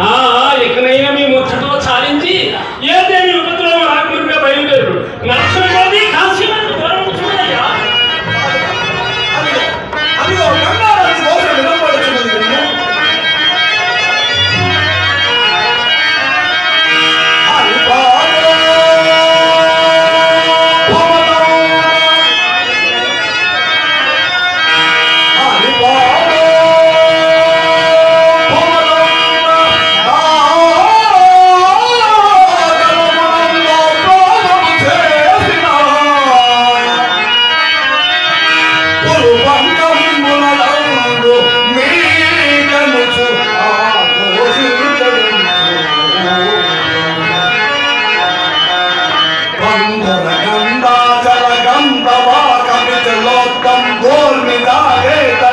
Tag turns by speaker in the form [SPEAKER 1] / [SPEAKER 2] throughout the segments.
[SPEAKER 1] ఆ ఇకనైనా మీ ముచ్చటలో చాలించి ఏ దేవి ఉప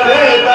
[SPEAKER 1] Amen.